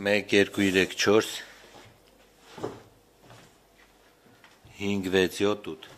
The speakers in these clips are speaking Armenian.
1 2 3 4 5 6 7 8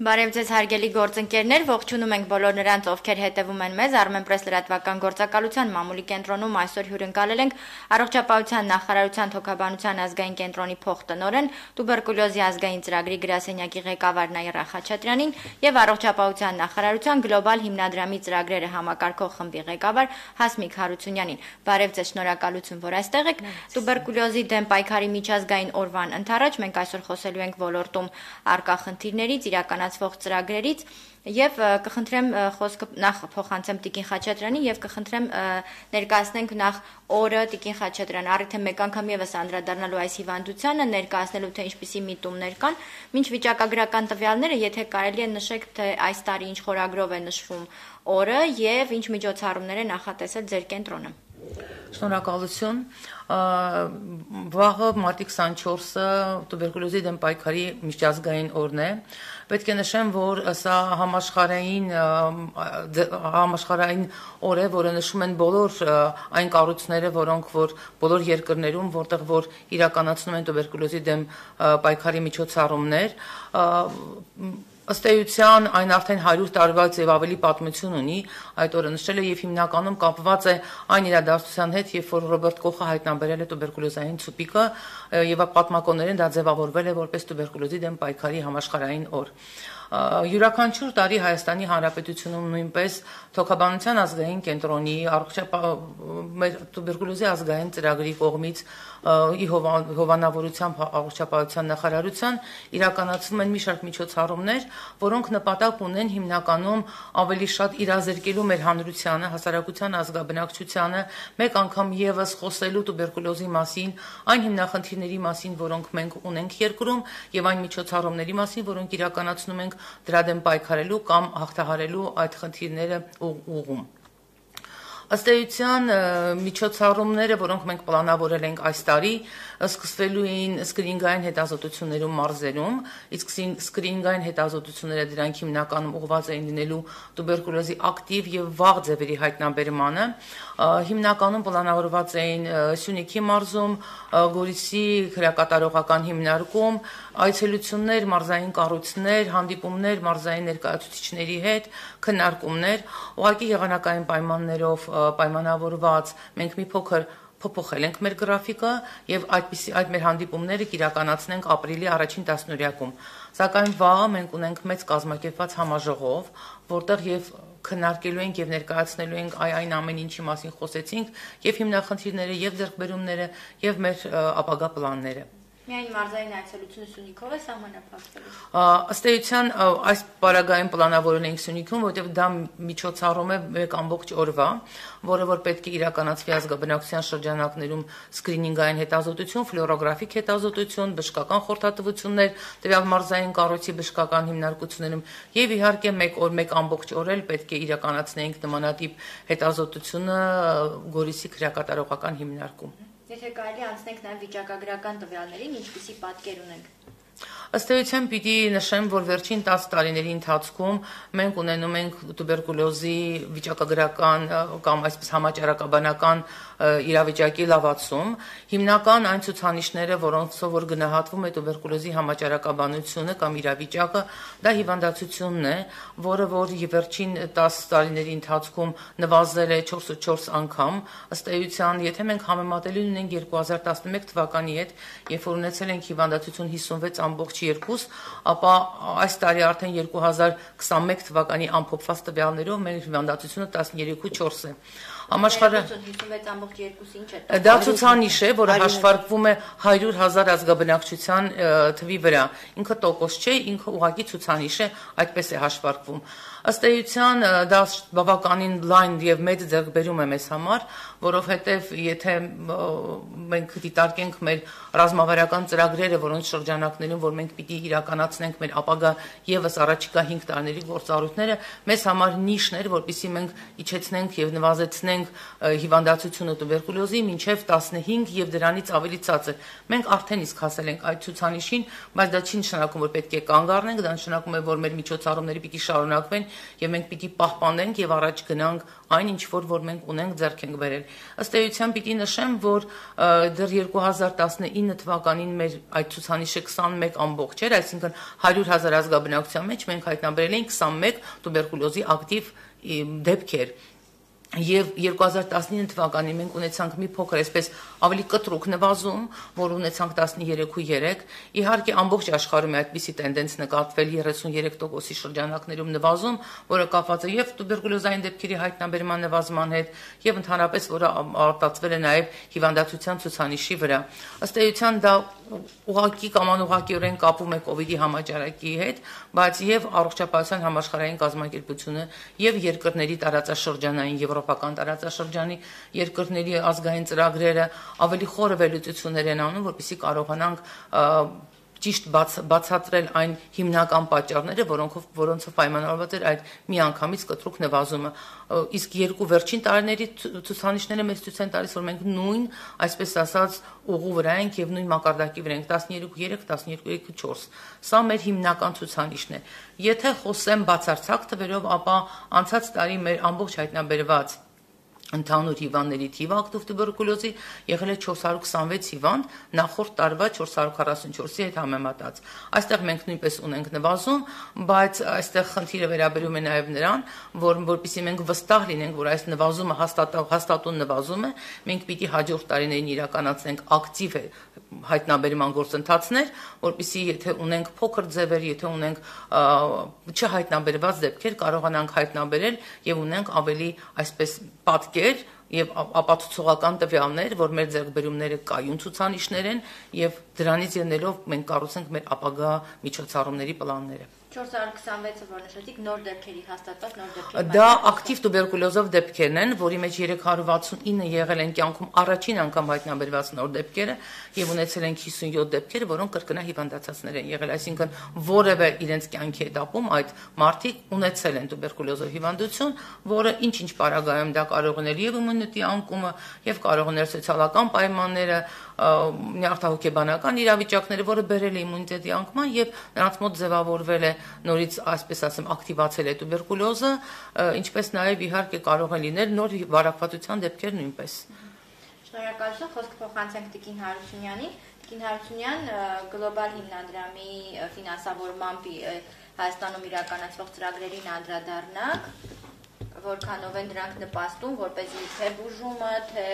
Բարև ձեզ հարգելի գործընկերներ, ողջունում ենք բոլոր նրանց, ովքեր հետևում են մեզ Armenpress լրատվական գործակալության մամուլի կենտրոնում այսօր հյուրընկալել ենք առողջապահության նախարարության թոքաբանության ազգային կենտրոնի փոխտնօրեն, տուբերկուլյոզի ազգային ծրագրի գրասենյակի ղեկավար Նաիրա Խաչատրյանին եւ առողջապահության նախարարության գլոբալ հիմնադրամի ծրագրերը համակարգող խմբի ղեկավար Հասմիկ Հարությունյանին։ Բարև ձեզ, շնորհակալություն, որ այստեղ եք։ Տուբերկուլյոզի դեմ պայքարի միջազգային օրվան ընթരാճ մենք այսօր խոսելու ենք ոլորտում արկա խնդիրներից, իրականացված իրականացվող ծրագրերից եւ կխնդրեմ խոսքը նախ փոխանցեմ Տիկին Խաչատրյանին եւ կխնդրեմ ներկայացնենք նախ օրը Տիկին Խաչատրյան առիթ է մեկ անգամ եւս անդրադառնալու այս հիվանդությանը ներկայացնելու թե ինչպիսի միտումներ կան ինչ վիճակագրական տվյալները եթե կարելի է նշեք թե այս տարի ինչ խորագրով է նշվում օրը եւ ինչ միջոցառումներ է նախատեսել ձեր կենտրոնը Շնորհակալություն։ Վաղը մարտի 24-ը տուբերկուլոզի դեմ պայքարի միջազգային օրն է։ Պետք է նշեմ, որ սա համաշխարհային համաշխարհային օր է, որը նշում են բոլոր այն կառույցները, որոնք որ բոլոր երկրներում, որտեղ որ իրականացնում են տուբերկուլոզի դեմ պայքարի միջոցառումներ, ըստ էության այն արդեն 100 տարվա եւ ավելի պատմություն ունի այդ օրը նշել է եւ հիմնականում կապված է այն իրադարձության հետ երբ որ Ռոբերտ Կոխը հայտնաբերել է տուբերկուլոզային ցուպիկը եւ պատմականորեն դա ձևավորվել է որպես տուբերկուլոզի դեմ պայքարի համաշխարհային օր յուրաքանչյուր տարի Հայաստանի Հանրապետությունում նույնպես Թոքաբանության ազգային կենտրոնի մեր տուբերկուլոզի ազգային ծրագրի կողմից ի հովանավորությամբ առողջապահության նախարարության իրականացվում են մի շարք միջոցառումներ, որոնք նպատակ ունեն հիմնականում ավելի շատ իրազեկելու մեր հանրությանը, հասարակության ազգաբնակչությանը, մեկ անգամ եւս խոսելու տուբերկուլոզի մասին, այն հիմնախնդիրների մասին, որոնք մենք ունենք երկրում եւ այն միջոցառումների մասին, որոնք իրականացնում ենք դրա դեմ պայքարելու կամ հաղթահարելու այդ խնդիրները ուղում։ Ըստ էության միջոցառումները, որոնք մենք պլանավորել ենք այս տարի, սկսվելու էին սկրինգային հետազոտություններում մարզերում, իսկ սկրինգային հետազոտությունները դրանք հիմնականում ուղղված էին լինելու տուբերկուլոզի ակտիվ եւ վաղ ձևերի հայտնաբերմանը, հիմնականում պլանավորված էին Սյունիքի մարզում, Գորիսի քրեակատարողական հիմնարկում, այցելություններ, մարզային կառույցներ, հանդիպումներ մարզային ներկայացուցիչների հետ, քննարկումներ, ուղղակի եղանակային պայմաններով պայմանավորված մենք մի փոքր փոփոխել ենք մեր գրաֆիկը եւ այդպիսի այդ մեր հանդիպումները կիրականացնենք ապրիլի առաջին տասնօրյակում։ Սակայն վաղը մենք ունենք մեծ կազմակերպված համաժողով, որտեղ եւ քննարկելու ենք եւ ներկայացնելու ենք այ այն ամեն ինչի մասին խոսեցինք եւ հիմնախնդիրները եւ ձեռքբերումները եւ մեր ապագա պլանները։ Միայն մարզային այցելությունը Սյունիքով է սահմանափակվելու։ Ըստ էության այս պարագային պլանավորել ենք Սյունիքում, որտեղ դա միջոցառում է մեկ ամբողջ օրվա, որը որ պետք է իրականացվի ազգաբնակության շրջանակներում սկրինինգային հետազոտություն, ֆլորոգրաֆիկ հետազոտություն, բժշկական խորհրդատվություններ, տվյալ մարզային կառույցի բժշկական հիմնարկություններում եւ իհարկե մեկ օր մեկ ամբողջ օր էլ պետք է իրականացնենք նմանատիպ հետազոտությունը Գորիսի քրեակատարողական հիմնարկում։ Եթե կարելի անցնենք նաև վիճակագրական տվյալներին, ինչպիսի պատկեր ունենք։ Ըստ էության պիտի նշեմ, որ վերջին 10 տարիների ընթացքում մենք ունենում ենք տուբերկուլոզի վիճակագրական կամ այսպես համաճարակաբանական իրավիճակի լավացում։ Հիմնական այն ցուցանիշները, որոնցով որ գնահատվում է տուբերկուլոզի համաճարակաբանությունը կամ իրավիճակը, դա հիվանդացությունն է, որը որ վերջին 10 տարիների ընթացքում նվազել է 4.4 անգամ։ Ըստ էության, եթե մենք համեմատելի ունենք 2011 թվականի հետ, երբ որ ունեցել ենք հիվանդացություն 56 1.2, ապա այս տարի արդեն 2021 թվականի ամփոփված տվյալներով մեր հիվանդացությունը 13.4 է։ Համաշխարհը 56.2 ինչ է։ Դա ցուցանիշ է, որը հաշվարկվում է 100.000 ազգաբնակչության թվի վրա։ Ինքը տոկոս չէ, ինքը ուղղակի ցուցանիշ է, այդպես է հաշվարկվում։ Ըստ էության դա բավականին լայն եւ մեծ ձեռքբերում է մեզ համար, որովհետեւ եթե մենք դիտարկենք մեր ռազմավարական ծրագրերը, որոնց շրջանակներում որ մենք պիտի իրականացնենք մեր ապագա եւս առաջիկա 5 տարիների գործառույթները, մեզ համար նիշներ, որpիսի մենք իջեցնենք եւ նվազեցնենք հիվանդացությունը տուբերկուլոզի մինչև 15 եւ դրանից ավելի ցածր։ Մենք արդեն իսկ հասել ենք այդ ցուցանիշին, բայց դա չի նշանակում, որ պետք է կանգ առնենք, դա նշանակում է, որ մեր միջոցառումները պիտի շարունակվեն եւ մենք պիտի պահպանենք եւ առաջ գնանք այն ինչ որ որ մենք ունենք ձեռք ենք բերել։ Ըստ էության պիտի նշեմ, որ դեռ 2019 թվականին մեր այդ ցուցանիշը 21 ամբողջ էր, այսինքն 100.000 ազգաբնակության մեջ մենք հայտնաբերել էինք 21 տուբերկուլոզի ակտիվ դեպքեր Եվ 2019 թվականին մենք ունեցանք մի փոքր այսպես ավելի կտրուկ նվազում, որ ունեցանք 13.3։ Իհարկե ամբողջ աշխարհում է այդպիսի տենդենց նկատվել 33%-ի շրջանակներում նվազում, որը կապված է եւ տուբերկուլոզային դեպքերի հայտնաբերման նվազման հետ եւ ընդհանրապես որը արտացվել է նաեւ հիվանդացության ցուցանիշի վրա։ Ըստ էության դա ուղակի կամ անուղակիորեն կապում է կ ូវ իդի համաճարակի հետ, բայց եւ առողջապահության համաշխարհային կազմակերպությունը եւ երկրների տարածաշրջանային եվրոպական տարածաշրջանի երկրների ազգային ծրագրերը ավելի խորը վերլուծություններ են անում, որպեսզի կարողանանք ճիշտ բաց, բացատրել այն հիմնական պատճառները, որոնքով որոնցով պայմանավորված էր այդ միանգամից կտրուկ նվազումը։ Իսկ երկու վերջին տարիների ցուցանիշները մեզ ցույց են տալիս, որ մենք նույն, այսպես ասած, ուղու վրա ենք եւ նույն մակարդակի վրա ենք 13.3, 12.4։ Սա մեր հիմնական ցուցանիշն է։ Եթե խոսեմ բացարձակ թվերով, ապա անցած տարի մեր ամբողջ հայտնաբերված ընդհանուր հիվանդների թիվը ակտիվ տուբերկուլոզի եղել է 426 հիվանդ նախորդ տարվա 444-ի հետ համեմատած։ Այստեղ մենք նույնպես ունենք նվազում, բայց այստեղ խնդիրը վերաբերում է նաև նրան, որ որpիսի մենք վստահ լինենք, որ այս նվազումը հաստատող հաստատուն նվազում է, մենք պիտի հաջորդ տարիներին իրականացնենք ակտիվ հայտնաբերման գործընթացներ, որpիսի եթե ունենք փոքր ձևեր, եթե ունենք չհայտնաբերված դեպքեր, կարողանանք հայտնաբերել եւ ունենք ավելի այսպես պատկեր եւ ապացուցողական տվյալներ, որ մեր ձեռքբերումները կայուն ցուցանիշներ են եւ դրանից ելնելով մենք կառուցենք մեր ապագա միջոցառումների պլանները։ 426-ը որ նշեցիք նոր դեպքերի հաստատված նոր դեպքեր։ Դա ակտիվ տուբերկուլոզով դեպքերն են, որի մեջ 369 եղել են կյանքում առաջին անգամ հայտնաբերված նոր դեպքերը եւ ունեցել են 57 դեպքեր, որոնք կրկնա հիվանդացածներ են եղել, այսինքն որևէ իրենց կյանքի этаպում այդ մարդիկ ունեցել են տուբերկուլոզով հիվանդություն, որը ինչ-ինչ պարագայում դա կարող ունել եւ իմունիտետի անկումը եւ կարող ունել սոցիալական պայմանները, նյարդահոգեբանական իրավիճակները, որը բերել է իմունիտետի անկման եւ նրանց մոտ ձևավորվել է նորից, այսպես ասեմ, ակտիվացել է տուբերկուլոզը, ինչպես նաեւ իհարկե կարող է լինել նոր վարակվածության դեպքեր նույնպես։ Շնորհակալություն, խոսք փոխանցենք Տիկին Հարությունյանին։ Տիկին Հարությունյան գլոբալ հիմնադրամի ֆինանսավորմամբ Հայաստանում իրականացվող ծրագրերին անդրադառնանք, որքանով են դրանք նպաստում, որպեսզի թե բուժումը, թե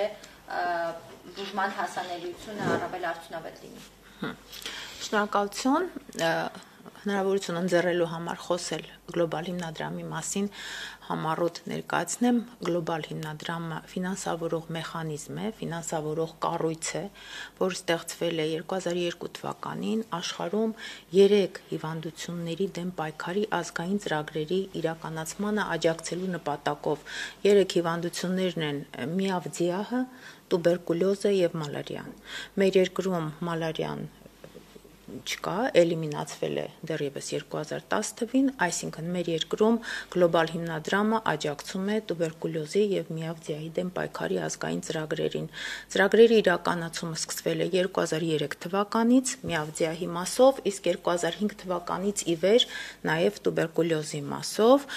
բուժման հասանելիությունը առավել արդյունավետ լինի։ Շնորհակալություն հնարավորություն ընձեռելու համար խոսել գլոբալ հիմնադրամի մասին համառոտ ներկայացնեմ. Գլոբալ հիմնադրամը ֆինանսավորող մեխանիզմ է, ֆինանսավորող կառույց է, որ ստեղծվել է 2002 թվականին աշխարհում 3 հիվանդությունների դեմ պայքարի ազգային ծրագրերի իրականացմանը աջակցելու նպատակով։ 3 հիվանդություններն են միավձիահը, տուբերկուլյոզը եւ մալարիան։ Մեր երկրում մալարիան չկա, էլիմինացվել է դեռևս 2010 թվին, այսինքն մեր երկրում գլոբալ հիմնադրամը աջակցում է տուբերկուլյոզի եւ միավձիայի դեմ պայքարի ազգային ծրագրերին։ Ծրագրերի իրականացումը սկսվել է 2003 թվականից միավձիայի մասով, իսկ 2005 թվականից ի վեր նաեւ տուբերկուլյոզի մասով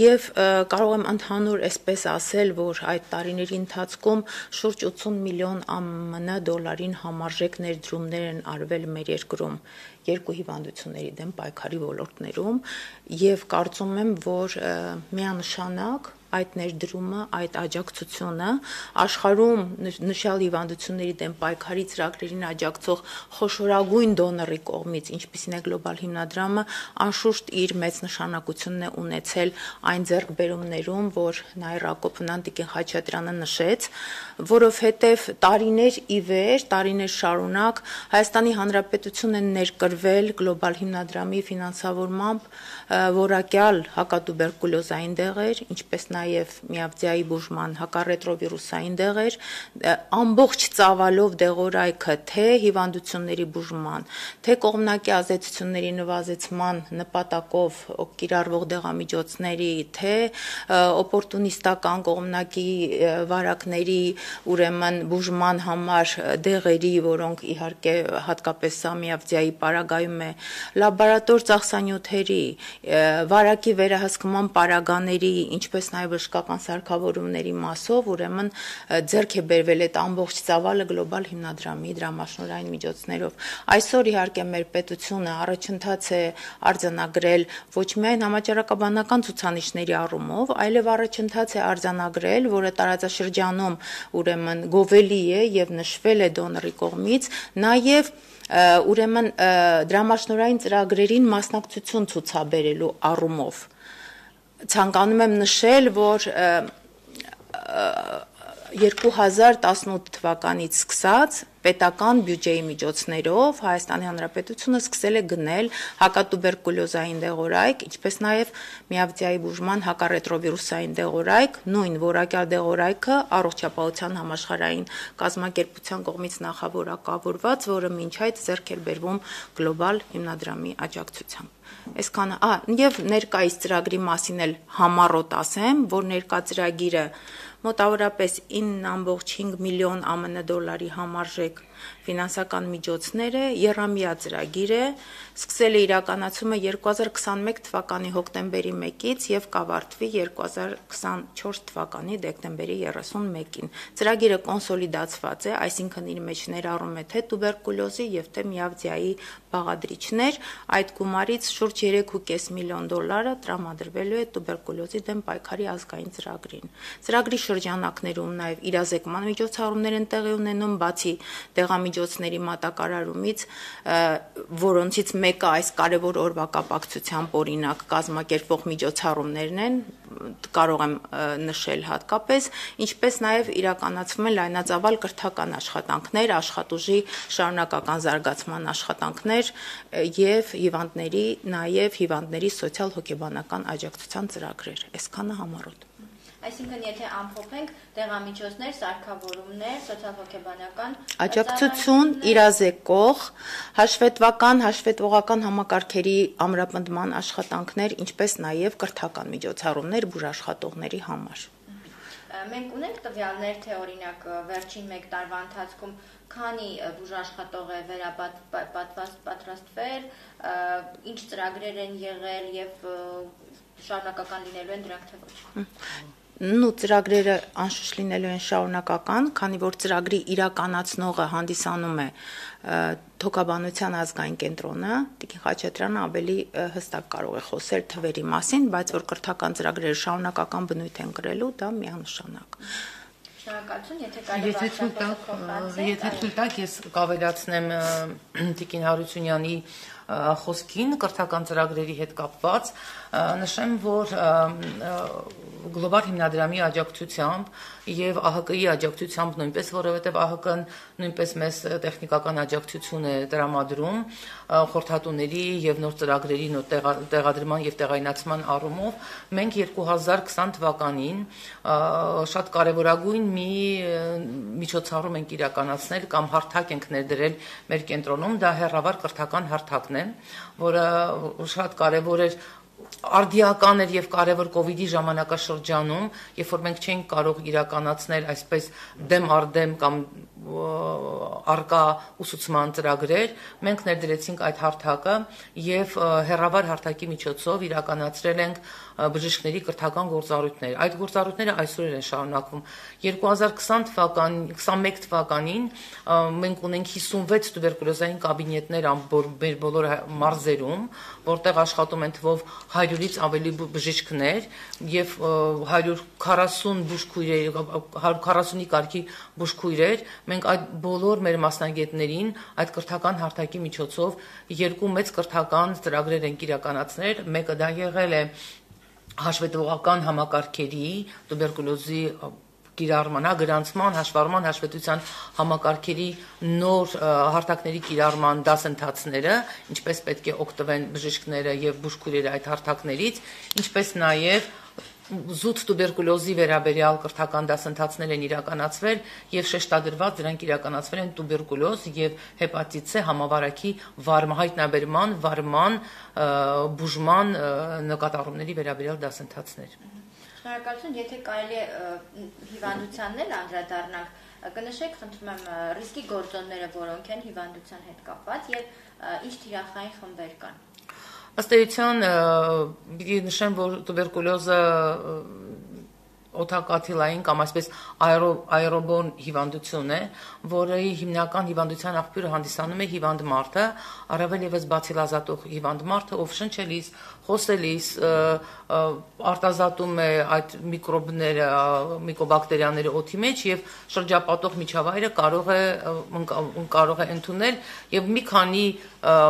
եւ կարող եմ ընդհանուր այսպես ասել, որ այդ տարիների ընթացքում շուրջ 80 միլիոն ԱՄՆ դոլարին համարժեք ներդրումներ են արվել մեր երկրում երկու հիվանդությունների դեմ պայքարի ոլորտներում եւ կարծում եմ, որ միանշանակ այդ ներդրումը, այդ աջակցությունը աշխարհում նշյալ հիվանդությունների դեմ պայքարի ծրագրերին աջակցող խոշորագույն դոնորի կողմից, ինչպիսին է գլոբալ հիմնադրամը, անշուշտ իր մեծ նշանակությունն է ունեցել այն ձեռքբերումներում, որ Նայր Ռակոբն Անտիկին Խաչատրյանը նշեց, որովհետև տարիներ ի վեր, տարիներ շարունակ Հայաստանի Հանրապետությունը ներկրվել գլոբալ հիմնադրամի ֆինանսավորմամբ որակյալ հակատուբերկուլոզային դեղեր, ինչպես նաև միավձյայի բուժման հակառետրովիրուսային դեղեր, ամբողջ ծավալով դեղորայքը թե հիվանդությունների բուժման, թե կողմնակի ազդեցությունների նվազեցման նպատակով կիրառվող դեղամիջոցների, թե օպորտունիստական կողմնակի վարակների, ուրեմն բուժման համար դեղերի, որոնք իհարկե հատկապես սա միավձյայի պարագայում է, լաբորատոր ծախսանյութերի, վարակի վերահսկման պարագաների, ինչպես նաև բժշկական սարքավորումների մասով, ուրեմն ձեռք է բերվել այդ ամբողջ ծավալը գլոբալ հիմնադրամի դրամաշնորհային միջոցներով։ Այսօր իհարկե մեր պետությունը առաջընթաց է արձանագրել ոչ միայն համաճարակաբանական ցուցանիշների առումով, այլև առաջընթաց է արձանագրել, որը տարածաշրջանում ուրեմն գովելի է եւ նշվել է դոնորի կողմից, նաեւ ուրեմն դրամաշնորային ծրագրերին մասնակցություն ցուցաբերելու առումով ցանկանում եմ նշել, որ 2018 թվականից սկսած պետական բյուջեի միջոցներով Հայաստանի Հանրապետությունը սկսել է գնել հակատուբերկուլոզային դեղորայք, ինչպես նաև միավձյայի բուժման հակառետրովիրուսային դեղորայք, նույն որակյալ դեղորայքը առողջապահության համաշխարհային կազմակերպության կողմից նախավորակավորված, որը մինչ այդ ձեռք էր բերվում գլոբալ հիմնադրամի աջակցությամբ։ Այսքանը, ա, եւ ներկայիս ծրագրի մասին էլ համառոտ ասեմ, որ ներկա ծրագիրը մոտավորապես 9.5 միլիոն ԱՄՆ դոլարի համարժեք ֆինանսական միջոցներ է, երամյա ծրագիր է, սկսել է իրականացումը 2021 թվականի հոկտեմբերի 1-ից եւ կավարտվի 2024 թվականի դեկտեմբերի 31-ին։ Ծրագիրը կոնսոլիդացված է, այսինքն իր մեջ ներառում է թե տուբերկուլոզի եւ թե միավձյայի բաղադրիչներ, այդ գումարից շուրջ 3.5 միլիոն դոլարը տրամադրվելու է տուբերկուլոզի դեմ պայքարի ազգային ծրագրին։ Ծրագրի շրջանակներում նաեւ իրազեկման միջոցառումներ են տեղի ունենում, բացի դեղամիջոցների մատակարարումից, որոնցից մեկը այս կարևոր օրվա կապակցությամբ օրինակ կազմակերպվող միջոցառումներն են, կարող եմ նշել հատկապես, ինչպես նաև իրականացվում են լայնածավալ կրթական աշխատանքներ, աշխատուժի շարունակական զարգացման աշխատանքներ եւ հիվանդների, նաև հիվանդների սոցիալ-հոգեբանական աջակցության ծրագրեր։ Այսքանը համառոտ։ Այսինքն, եթե ամփոփենք դեղամիջոցներ, սարքավորումներ, սոցիալ-հոգեբանական աջակցություն, իրազեկող, հաշվետվական, հաշվետվողական համակարգերի ամրապնդման աշխատանքներ, ինչպես նաև կրթական միջոցառումներ բուժաշխատողների համար։ Մենք ունենք տվյալներ, թե օրինակ վերջին 1 տարվա ընթացքում քանի բուժաշխատող է վերապատրաստվել, ինչ ծրագրեր են եղել եւ շարունակական լինելու են դրանք թե ոչ նու ծրագրերը անշուշտ լինելու են շարունակական, քանի որ ծրագրի իրականացնողը հանդիսանում է Թոքաբանության ազգային կենտրոնը, Տիկին Խաչատրյանը ավելի հստակ կարող է խոսել թվերի մասին, բայց որ կրթական ծրագրերը շարունակական բնույթ են կրելու, դա միանշանակ։ Շնորհակալություն, եթե կարելի Եթե ցույց տաք, եթե ցույց տաք, ես կավելացնեմ Տիկին Հարությունյանի խոսքին կրթական ծրագրերի հետ կապված նշեմ, որ գլոբալ հիմնադրամի աջակցությամբ եւ ԱՀԿ-ի աջակցությամբ նույնպես, որովհետեւ ԱՀԿ-ն նույնպես մեծ տեխնիկական աջակցություն է տրամադրում խորհրդատուների եւ նոր ծրագրերի նոր տեղադրման եւ տեղայնացման առումով մենք 2020 թվականին շատ կարեւորագույն մի միջոցառում ենք իրականացնել կամ հարթակ ենք ներդրել մեր կենտրոնում, դա հերավար կրթական հարթակն է, որը շատ կարեւոր էր արդիական էր եւ կարեւոր կ ូវ իդի ժամանակաշրջանում, երբ որ մենք չենք կարող իրականացնել այսպես դեմ արդեմ կամ արկա ուսուցման ծրագրեր, մենք ներդրեցինք այդ հարթակը եւ հերավար հարթակի միջոցով իրականացրել ենք բժիշկների կրթական գործառույթներ։ Այդ գործառույթները այսօր են շարունակվում։ 2020 թվական 21 թվականին մենք ունենք 56 տուբերկուլոզային կաբինետներ ամբողջ մեր բոլոր մարզերում, որտեղ աշխատում են թվով 100-ից ավելի բժիշկներ եւ 140 բուժքույրեր, 140-ի կարգի բուժքույրեր։ Մենք այդ բոլոր մեր մասնագետներին այդ կրթական հարթակի միջոցով երկու մեծ կրթական ծրագրեր ենք իրականացնել։ Մեկը դա եղել է հաշվետվողական համակարգերի տուբերկուլոզի կիրառման, հա գրանցման, հաշվառման, հաշվետվության համակարգերի նոր հարթակների կիրառման դասընթացները, ինչպես պետք է օգտվեն բժիշկները եւ բուժքույրերը այդ հարթակներից, ինչպես նաեւ զուտ տուբերկուլոզի վերաբերյալ կրթական դասընթացներ են իրականացվել եւ շեշտադրված դրանք իրականացվել են տուբերկուլոզ եւ հեպատիտ C համավարակի վարմ հայտնաբերման, վարման, բուժման նկատառումների վերաբերյալ դասընթացներ։ Շնորհակալություն, եթե կարելի է հիվանդությանն էլ անդրադառնանք, կնշեք, խնդրում եմ, ռիսկի գործոնները որոնք են հիվանդության հետ կապված եւ ինչ թիրախային խմբեր կան։ Ըստ էության պիտի նշեմ, որ տուբերկուլոզը օթակաթիլային կամ այսպես աերոբոն հիվանդություն է, որը հիմնական հիվանդության աղբյուրը հանդիսանում է հիվանդ մարդը, առավել եւս բացիլազատող հիվանդ մարդը, ով շնչելիս, խոսելիս արտազատում է այդ միկրոբները, միկոբակտերիաները օդի մեջ եւ շրջապատող միջավայրը կարող է կարող է ընդունել եւ մի քանի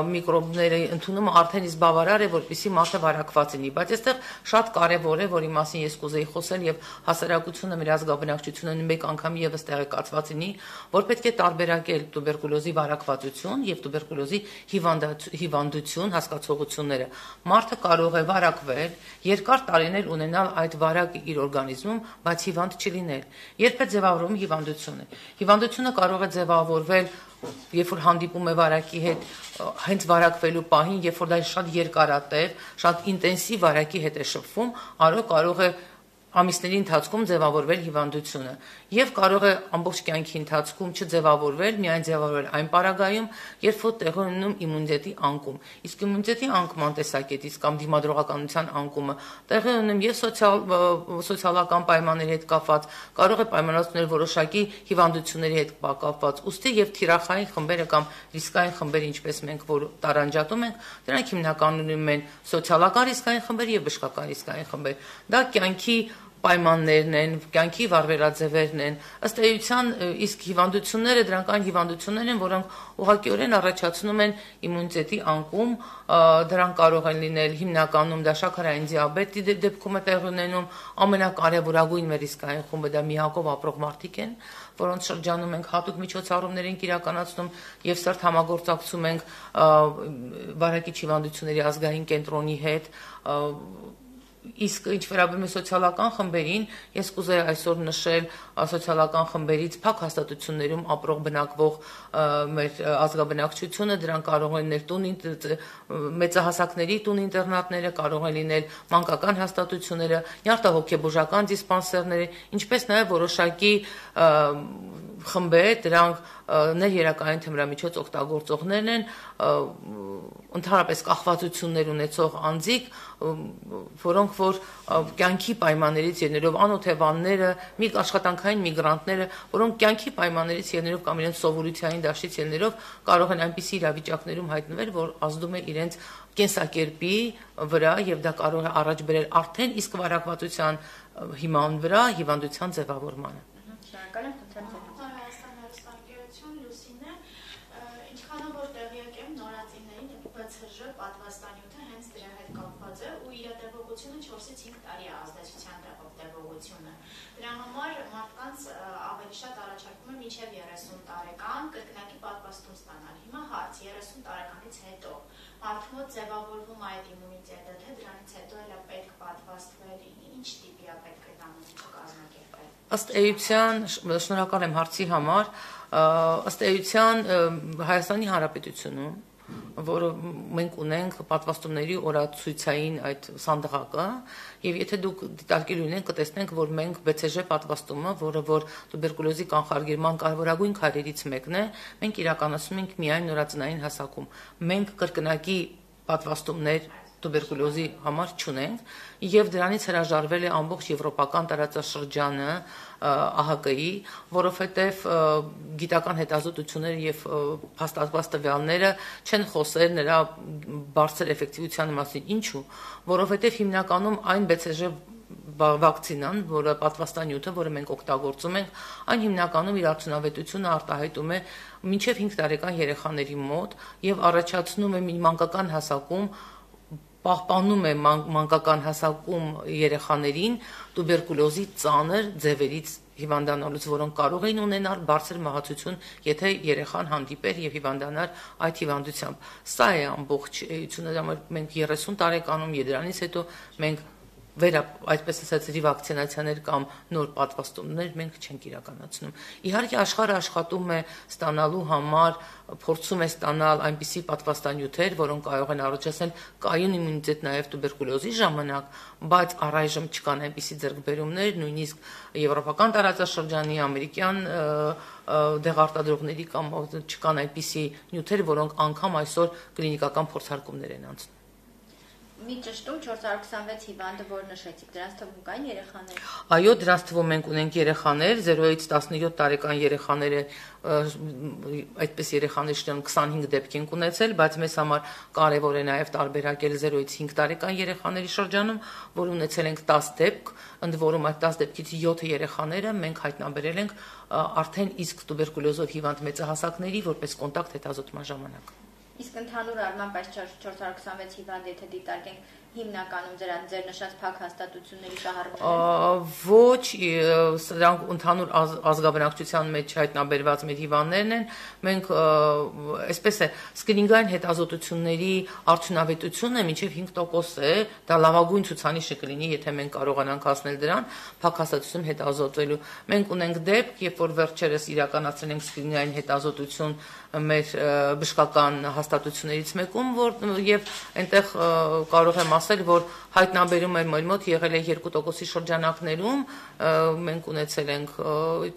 միկրոբների ընդունումը արդեն իսկ բավարար է, որպեսզի մարդը վարակված լինի, բայց այստեղ շատ կարեւոր է, որի մասին ես կուզեի խոսել եւ հասարակությունը մեր ազգաբնակչությունը մեկ անգամ եւս տեղեկացված լինի, որ պետք է տարբերակել տուբերկուլոզի վարակվածություն եւ տուբերկուլոզի հիվանդություն հասկացողությունները։ Մարդը կարող է վարակվել, երկար տարիներ ունենալ այդ վարակը իր օրգանիզմում, բայց հիվանդ չլինել։ Երբ է ձևավորում հիվանդությունը։ Հիվանդությունը կարող է ձևավորվել երբ որ հանդիպում է վարակի հետ հենց վարակվելու պահին, երբ որ դա շատ երկարատև, շատ ինտենսիվ վարակի հետ է շփվում, արո կարող է ամիսների ընթացքում ձևավորվել հիվանդությունը եւ կարող է ամբողջ կյանքի ընթացքում չձևավորվել, միայն ձևավորվել այն պարագայում, երբ որ տեղի ունենում իմունիտետի անկում։ Իսկ իմունիտետի անկման տեսակետից կամ դիմադրողականության անկումը տեղի ունենում եւ սոցիալ սոցիալական պայմանների հետ կապված, կարող է պայմանավորել որոշակի հիվանդությունների հետ կապված։ Ոստի եւ թիրախային խմբերը կամ ռիսկային խմբերը, ինչպես մենք որ տարանջատում ենք, դրանք հիմնականում են սոցիալական ռիսկային խմբեր եւ բժշկական ռիսկային խմբեր։ Դա կյանքի պայմաններն են, կյանքի վարվելաձևերն են։ Ըստ էության իսկ հիվանդությունները դրանք այն հիվանդություններ են, որոնք ուղղակիորեն առաջացնում են իմունիտետի անկում, դրանք կարող են լինել հիմնականում դա շաքարային դիաբետի դեպքում է տեղ ունենում, ամենակարևորագույն մեր ռիսկային խումբը դա միակով ապրող մարդիկ են, որոնց շրջանում ենք հատուկ միջոցառումներ ենք իրականացնում եւ սերտ համագործակցում ենք վարակիչ հիվանդությունների ազգային կենտրոնի հետ Իսկ ինչ վերաբերում է սոցիալական խմբերին, ես կուզեի այսօր նշել սոցիալական խմբերից փակ հաստատություններում ապրող բնակվող մեր ազգաբնակչությունը, դրան կարող են լինել տուն մեծահասակների տուն ինտերնատները, կարող են լինել մանկական հաստատությունները, նյարդահոգեբուժական դիսպանսերները, ինչպես նաև որոշակի խմբեր, դրանք ներերակային թմրամիջոց օգտագործողներն են, ընդհանրապես կախվածություններ ունեցող անձիկ, որոնք որ կյանքի պայմաններից ելնելով անօթևանները, մի աշխատանքային միգրանտները, որոնք կյանքի պայմաններից ելնելով կամ իրենց սովորութային դաշտից ելնելով կարող են այնպիսի իրավիճակներում հայտնվել, որ ազդում է իրենց կենսակերպի վրա եւ դա կարող է առաջ բերել արդեն իսկ վարակվածության հիման վրա հիվանդության ձևավորմանը։ Շնորհակալ եմ, խնդրեմ տևողությունը 4-ից 5 տարի է ազդեցության տևողությունը։ Դրա համար մարդկանց ավելի շատ առաջարկում է մինչև 30 տարեկան կրկնակի պատվաստում ստանալ։ Հիմա հարց 30 տարեկանից հետո մարդու մոտ ձևավորվում այդ իմունիտետը, թե դրանից հետո էլ է պետք պատվաստվել, ինչ տիպի է պետք այդ ամենը կազմակերպել։ Ըստ էության, շնորհակալ եմ հարցի համար, ըստ էության Հայաստանի Հանրապետությունում որը մենք ունենք պատվաստումների օրացույցային այդ սանդղակը եւ եթե դուք դիտարկել ունենք կտեսնենք որ մենք BCG պատվաստումը, որը որ տուբերկուլոզի կանխարգելման կարևորագույն քայլերից մեկն է, մենք իրականացնում ենք միայն նորածնային հասակում։ Մենք կրկնակի պատվաստումներ տուբերկուլոզի համար չունենք եւ դրանից հրաժարվել է ամբողջ եվրոպական տարածաշրջանը ԱՀԿ-ի, որովհետեւ գիտական հետազոտությունները եւ փաստացված տվյալները չեն խոսել նրա բարձր էֆեկտիվության մասին։ Ինչու՞։ Որովհետեւ հիմնականում այն BCG վակցինան, որը պատվաստանյութը, որը մենք օգտագործում ենք, այն հիմնականում իր արդյունավետությունը արտահայտում է մինչև 5 տարեկան երեխաների մոտ եւ առաջացնում է մանկական հասակում պահպանում է ման, մանկական հասակում երեխաներին տուբերկուլոզի ծանր ձևերից հիվանդանալուց, որոնք կարող էին ունենալ բարձր մահացություն, եթե երեխան հանդիպեր եւ հիվանդանար այդ հիվանդությամբ։ Սա է ամբողջ էությունը, մենք 30 տարեկանում, դրանից հետո մենք վերա այսպես ասած ռիվակցինացիաներ կամ նոր պատվաստումներ մենք չենք իրականացնում։ Իհարկե աշխարհը աշխատում է ստանալու համար փորձում է ստանալ այնպիսի պատվաստանյութեր, որոնք կարող են առաջացնել կայուն իմունիտետ նաև տուբերկուլոզի ժամանակ, բայց առայժմ չկան այնպիսի ձեռքբերումներ, նույնիսկ եվրոպական տարածաշրջանի, ամերիկյան դեղարտադրողների կամ չկան այնպիսի նյութեր, որոնք անգամ այսօր կլինիկական փորձարկումներ են անցնում մի ճշտում 426 հիվանդը, որ նշեցիք, դրանց թվում կային երեխաներ։ Այո, դրանց թվում մենք ունենք երեխաներ, 0-ից 17 տարեկան երեխաները այդպես երեխաներ շտան 25 դեպք ենք ունեցել, բայց մեզ համար կարևոր է նաև տարբերակել 0-ից 5 տարեկան երեխաների շրջանում, որ ունեցել ենք 10 դեպք, ընդ որում այդ 10 դեպքից 7 երեխաները մենք հայտնաբերել ենք արդեն իսկ տուբերկուլոզով հիվանդ մեծահասակների որպես կոնտակտ հետազոտման ժամանակ։ Իսկ ընդհանուր առմամբ այս 426 հիվանդ եթե դիտարկենք հիմնականում ձեր ձեր նշած փակ հաստատությունների շահառուները ոչ սրանք ընդհանուր ազգաբնակչության մեջ հայտնաբերված մեր հիվանդներն են մենք այսպես է սկրինգային հետազոտությունների արդյունավետությունը մինչև 5% է դա լավագույն ցուցանիշը կլինի եթե մենք կարողանանք հասնել դրան փակ հաստատություն հետազոտվելու մենք ունենք դեպք երբ որ վերջերս իրականացրել ենք սկրինգային հետազոտություն մեր բժշկական հաստատություններից մեկում, որ եւ այնտեղ կարող եմ ասել, որ հայտնաբերում էր մեր մոտ եղել է 2%-ի շրջանակներում, մենք ունեցել ենք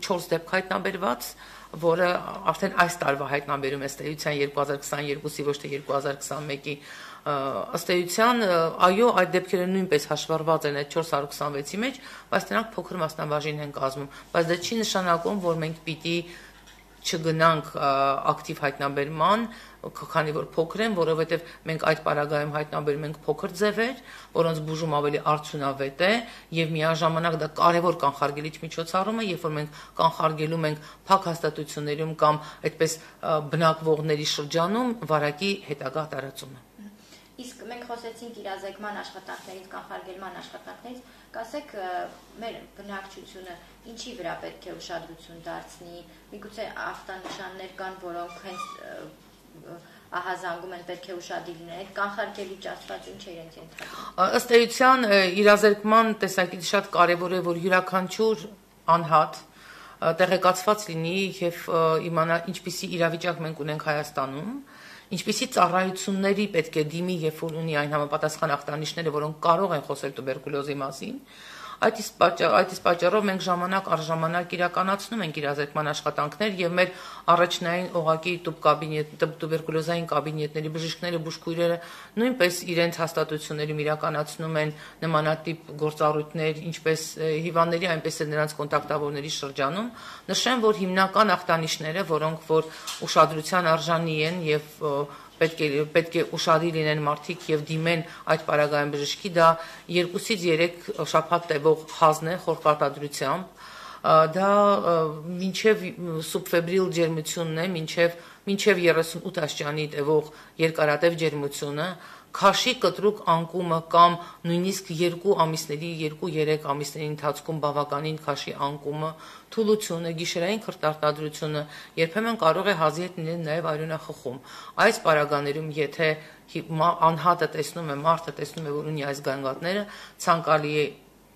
4 դեպք հայտնաբերված, որը արդեն այս տարվա հայտնաբերում է ստեյության 2022-ի ոչ թե 2021-ի ըստ էության այո այդ դեպքերը նույնպես հաշվառված են այդ 426-ի մեջ, բայց նրանք փոքր մասնաբաժին են կազմում, բայց դա չի նշանակում, որ մենք պիտի չգնանք ակտիվ հայտնաբերման, քանի որ փոքր են, որովհետև մենք այդ պարագայում հայտնաբերում ենք փոքր ձևեր, որոնց բուժում ավելի արդյունավետ է եւ միաժամանակ դա կարեւոր կանխարգելիչ միջոցառում է, երբ որ մենք կանխարգելում ենք փակ հաստատություններում կամ այդպես բնակվողների շրջանում վարակի հետագա տարածումը։ Իսկ մենք խոսեցինք իրազեկման աշխատանքներից, կանխարգելման աշխատանքներից, կասեք մեր բնակչությունը ինչի վրա պետք է ուշադրություն դարձնի։ Միգուցե ախտանշաններ կան, որոնք հենց ահազանգում են պետք է ուշադիր լինեն։ Այդ կանխարգելի ճացված ինչ է իրենց ենթադրում։ Ըստ էության իրազեկման տեսակից շատ կարևոր է, որ յուրաքանչյուր անհատ տեղեկացված լինի եւ իմանա ինչպիսի իրավիճակ մենք ունենք Հայաստանում, ինչպիսի ծառայությունների պետք է դիմի, երբ որ ունի այն համապատասխան ախտանիշները, որոնք կարող են խոսել տուբերկուլոզի մասին, Այդ իսկ պատճառ, այդ իսկ պատճառով մենք ժամանակ առ ժամանակ իրականացնում ենք իրազեկման աշխատանքներ եւ մեր առաջնային օղակի տուբ կաբինետ, տուբերկուլոզային կաբինետների բժիշկները, բուժքույրերը նույնպես իրենց հաստատություններում իրականացնում են նմանատիպ գործառույթներ, ինչպես հիվանդների, այնպես էլ նրանց կոնտակտավորների շրջանում։ Նշեմ, որ հիմնական ախտանիշները, որոնք որ ուշադրության արժանի են եւ պետք է պետք է ուշադիր լինեն մարդիկ եւ դիմեն այդ պարագայում բժշկի դա 2-ից 3 շաբաթ տևող հազն է խորպարտադրությամբ դա մինչև սուբֆեբրիլ ջերմությունն է, մինչև մինչև 38 աստիճանի տևող երկարատև ջերմությունը, քաշի կտրուկ անկումը կամ նույնիսկ 2 ամիսների, 2-3 ամիսների ընթացքում բավականին քաշի անկումը, թուլությունը, գիշերային քրտարտադրությունը երբեմն կարող է հազի հետ լինել նաև արյունախխում։ Այս պարագաներում, եթե անհատը տեսնում է, մարդը տեսնում է, որ ունի այս գանգատները, ցանկալի է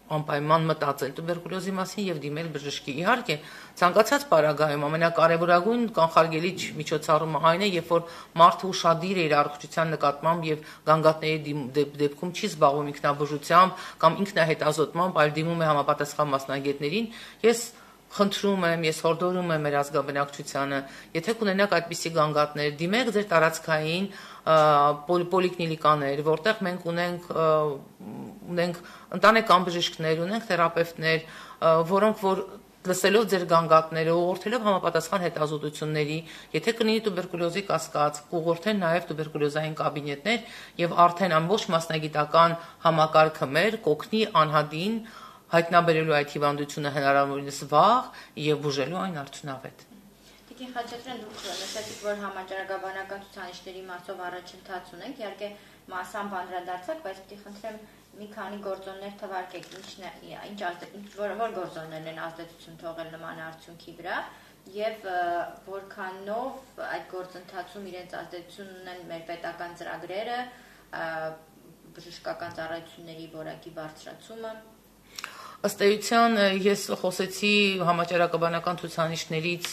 անպայման մտածել տուբերկուլոզի մասին եւ դիմել բժշկի։ Իհարկե, ցանկացած պարագայում ամենակարևորագույն կանխարգելիչ միջոցառումը այն է, երբ որ մարդը ուշադիր է իր առողջության նկատմամբ եւ գանգատների դեպքում չի զբաղվում ինքնաբուժությամբ կամ ինքնահետազոտմամբ, այլ դիմում է համապատասխան մասնագետներին, ես խնդրում եմ, ես հորդորում եմ մեր ազգաբնակչությանը, եթե կունենաք այդպիսի գանգատներ, դիմեք ձեր տարածքային պոլիկլինիկաներ, որտեղ մենք ունենք ունենք ընտանեկան բժիշկներ, ունենք թերապևտներ, որոնք որ լսելով ձեր գանգատները, ուղղորդելով համապատասխան հետազոտությունների, եթե կլինի տուբերկուլոզի կասկած, կուղղորդեն նաև տուբերկուլոզային կաբինետներ եւ արդեն ամբողջ մասնագիտական համակարգը մեր կոգնի անհադին հայտնաբերելու այդ հիվանդությունը հնարավորինս վաղ եւ բուժելու այն արդյունավետ։ Տիկին Խաչատրյան դուք նշեցիք, որ համաճարակաբանական ցուցանիշների մասով առաջընթաց ունենք, իհարկե մասամբ անդրադարձակ, բայց պիտի խնդրեմ մի քանի գործոններ թվարկեք, ինչն է, ինչ ինչ որ որ գործոններն են ազդեցություն թողել նման արդյունքի վրա եւ որքանով այդ գործընթացում իրենց ազդեցություն ունեն մեր պետական ծրագրերը բժշկական ծառայությունների որակի բարձրացումը Ըստ էության ես խոսեցի համաճարակաբանական ցուցանիշներից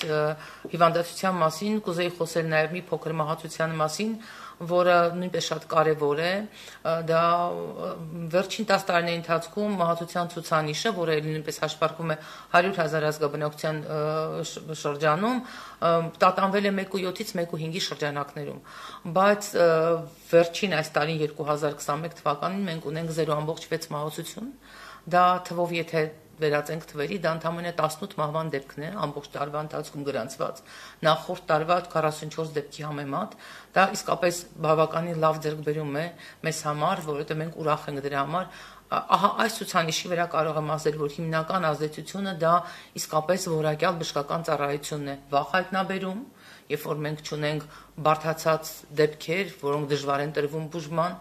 հիվանդացության մասին, կուզեի խոսել նաև մի փոքր մահացության մասին, որը նույնպես շատ կարևոր է, դա վերջին 10 տարիների ընթացքում մահացության ցուցանիշը, որը նույնպես հաշվարկվում է 100.000 ազգաբնակության շրջանում, տատանվել է 1.7-ից 1.5-ի շրջանակներում։ Բայց վերջին այս տարին 2021 թվականին մենք ունենք 0.6 մահացություն։ Դա թվով եթե վերածենք թվերի, դա ընդամենը 18 մահվան դեպքն է ամբողջ տարվա ընթացքում գրանցված։ Նախորդ տարվա 44 դեպքի համեմատ դա իսկապես բավականին լավ ձեռքբերում է մեզ համար, որովհետև մենք ուրախ ենք դրա համար, ահա այս ցուցանիշի վրա կարող եմ ասել, որ հիմնական ազդեցությունը դա իսկապես որակյալ բժշկական ծառայությունն է։ Վախ հայտնաբերում, երբ որ մենք ճունենք բարթացած դեպքեր, որոնք դժվար են տրվում բուժման,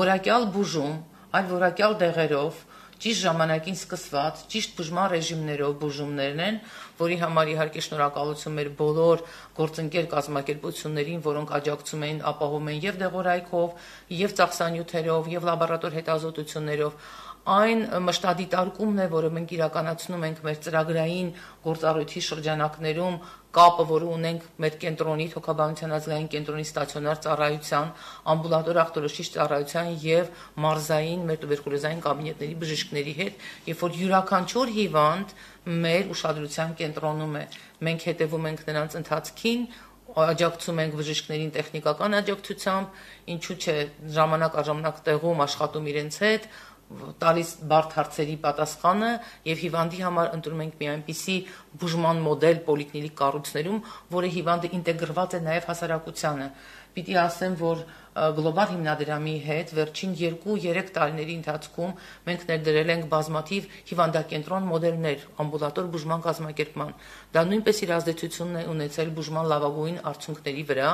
որակյալ բուժում, այլ որակյալ դեղերով, ճիշտ ժամանակին սկսված, ճիշտ բուժման ռեժիմներով բուժումներն են, որի համար իհարկե շնորհակալություն մեր բոլոր գործընկեր կազմակերպություններին, որոնք աջակցում էին, ապահովում են եւ դեղորայքով, եւ ծախսանյութերով, եւ լաբորատոր հետազոտություններով այն մշտադիտարկումն է, որը մենք իրականացնում ենք մեր ծրագրային գործառույթի շրջանակներում, կապը, որը ունենք մեր կենտրոնի թոքաբանության ազգային կենտրոնի ստացիոնար ծառայության, ամբուլատոր ախտորոշիչ ծառայության եւ մարզային մեր տուբերկուլոզային կաբինետների բժիշկների հետ, երբ որ յուրաքանչյուր հիվանդ մեր ուշադրության կենտրոնում է։ Մենք հետևում ենք նրանց ընթացքին, աջակցում ենք բժիշկներին տեխնիկական աջակցությամբ, ինչու՞ չէ ժամանակ առ ժամանակ տեղում աշխատում իրենց հետ, տալիս բարդ հարցերի պատասխանը եւ հիվանդի համար ընտրում ենք մի այնպիսի բուժման մոդել պոլիկլինիկ կառույցներում, որը հիվանդը ինտեգրված է նաեւ հասարակությանը։ Պիտի ասեմ, որ գլոբալ հիմնադրամի հետ վերջին 2-3 տարիների ընթացքում մենք ներդրել ենք բազմաթիվ հիվանդակենտրոն մոդելներ ամբուլատոր բուժման կազմակերպման։ Դա նույնպես իր ազդեցությունն է ունեցել բուժման լավագույն արդյունքների վրա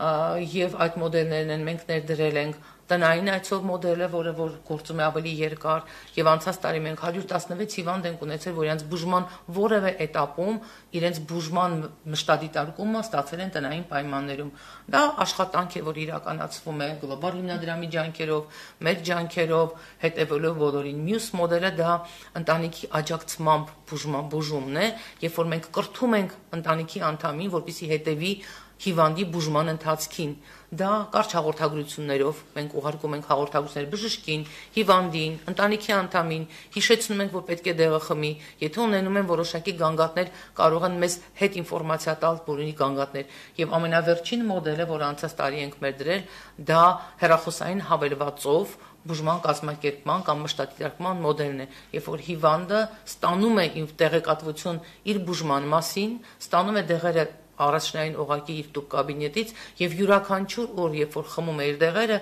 եւ այդ մոդելներն են մենք ներդրել ենք տնային այցով մոդելը, որը որ գործում է ավելի երկար, եւ անցած տարի մենք 116 հիվանդ ենք ունեցել, որոնց բուժման որևէ этаպում իրենց բուժման մշտադիտարկումը ստացել են տնային պայմաններում։ Դա աշխատանք է, որ իրականացվում է գլոբալ հիմնադրամի ջանքերով, մեր ջանքերով, հետևելով բոլորին։ Մյուս մոդելը դա ընտանիքի աջակցմամբ բուժման բուժումն է, երբ որ մենք կրթում ենք ընտանիքի անդամին, որպիսի հետևի հիվանդի բուժման ընթացքին դա կարճ հաղորդագրություններով մենք ուղարկում ենք հաղորդագրություններ բժշկին, հիվանդին, ընտանիքի անդամին, հիշեցնում ենք, որ պետք է դեղը խմի, եթե ունենում են որոշակի գանգատներ, կարող են մեզ հետ ինֆորմացիա տալ բոլորի գանգատներ։ Եվ ամենավերջին մոդելը, որ անցած տարի ենք մեր դրել, դա հերախոսային հավելվածով բուժման կազմակերպման կամ մշտադիտարկման մոդելն է, երբ որ հիվանդը ստանում է տեղեկատվություն իր բուժման մասին, ստանում է դեղերը առաջնային օղակի իր տուկ կաբինետից եւ յուրաքանչյուր օր, երբ որ խմում է իր դեղերը,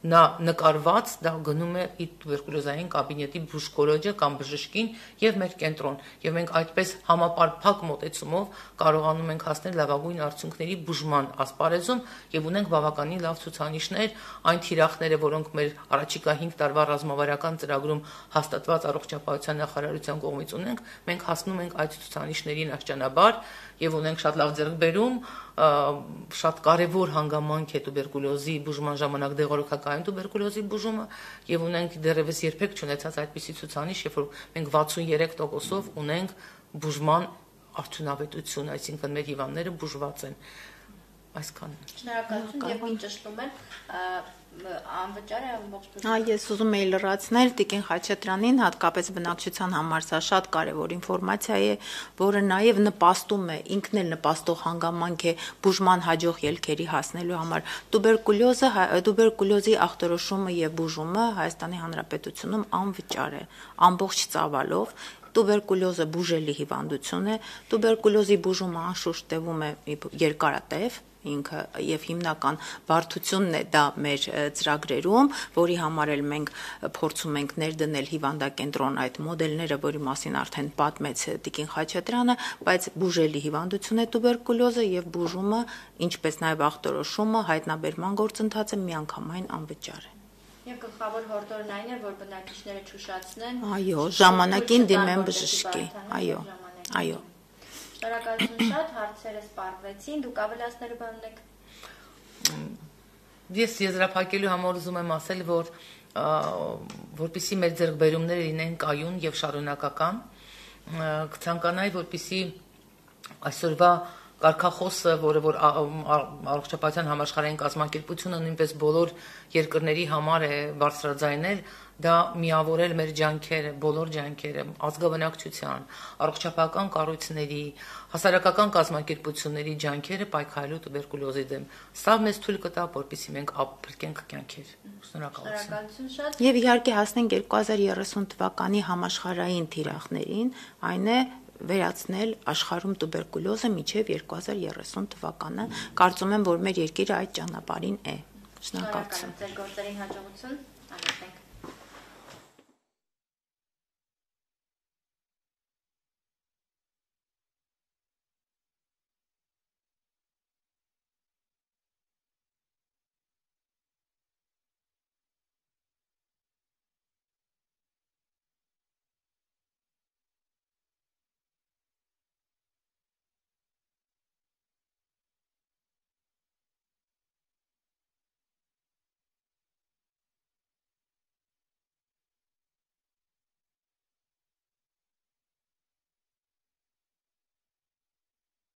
նա նկարված դա գնում է իր տուբերկուլոզային կաբինետի բուժկորոջը կամ բժշկին եւ մեր կենտրոն եւ մենք այդպես համապարփակ մոտեցումով կարողանում ենք հասնել լավագույն արդյունքների բուժման ասպարեզում եւ ունենք բավականին լավ ցուցանիշներ այն թիրախները որոնք մեր առաջիկա 5 տարվա ռազմավարական ծրագրում հաստատված առողջապահության նախարարության կողմից ունենք մենք հասնում ենք այդ ցուցանիշներին աշճանաբար եւ ունենք շատ լավ ձեռքբերում շատ կարևոր հանգամանք է տուբերկուլոզի բուժման ժամանակ դեղորոքակային տուբերկուլոզի բուժումը եւ ունենք դեռևս երբեք չունեցած այդպիսի ցուցանիշ, երբ որ մենք 63%-ով ունենք բուժման արդյունավետություն, այսինքն մեր հիվանդները բուժված են այսքան։ Շնորհակալություն եւ ինչ ճշտում են անվճար է ամբողջ Ա ես ուզում եի լրացնել Տիկին Խաչատրյանին, հատկապես բնակչության համար սա շատ կարևոր ինֆորմացիա է, որը նաև նպաստում է, ինքն էլ նպաստող հանգամանք է բուժման հաջող ելքերի հասնելու համար։ Տուբերկուլյոզը, տուբերկուլյոզի ախտորոշումը եւ բուժումը Հայաստանի Հանրապետությունում անվճար է, ամբողջ ծավալով տուբերկուլյոզը բուժելի հիվանդություն է, տուբերկուլյոզի բուժումը անշուշտ տևում է երկարատև, ինքը եւ հիմնական բարդությունն է դա մեր ծրագրերում, որի համար էլ մենք փորձում ենք ներդնել հիվանդակենտրոն այդ մոդելները, որի մասին արդեն պատմեց Տիկին Խաչատրյանը, բայց բուժելի հիվանդություն է տուբերկուլոզը եւ բուժումը, ինչպես նաեւ ախտորոշումը, հայտնաբերման գործընթացը միանգամայն անվճար է։ Եվ գլխավոր հորդորն այն է, որ բնակիչները ճուշացնեն։ Այո, ժամանակին դիմեն բժշկի։ Այո։ Այո։ Շնորհակալություն շատ, հարցերը սպառվեցին, դուք ավելացնելու բան ունեք։ Ես եզրափակելու համար ուզում եմ ասել, որ որպիսի մեր ձեռքբերումները լինեն կայուն եւ շարունակական, կցանկանայի, որպիսի այսօրվա կարգախոսը, որը որ առողջապահության համաշխարհային կազմակերպությունը նույնպես բոլոր երկրների համար է բարձրաձայնել, դա միավորել մեր ջանքերը, բոլոր ջանքերը, ազգաբնակչության, առողջապահական կառույցների, հասարակական կազմակերպությունների ջանքերը պայքարելու տուբերկուլոզի դեմ։ Սա մեզ թույլ կտա, որպեսզի մենք ապրկենք կյանքեր։ Շնորհակալություն։ Շնորհակալություն շատ։ Եվ իհարկե հասնենք 2030 թվականի համաշխարհային թիրախներին, այն է վերացնել աշխարհում տուբերկուլոզը մինչև 2030 թվականը։ Կարծում եմ, որ մեր երկիրը այդ ճանապարհին է։ Շնորհակալություն։ ձեր գործերին հաջողություն։ Անհետենք։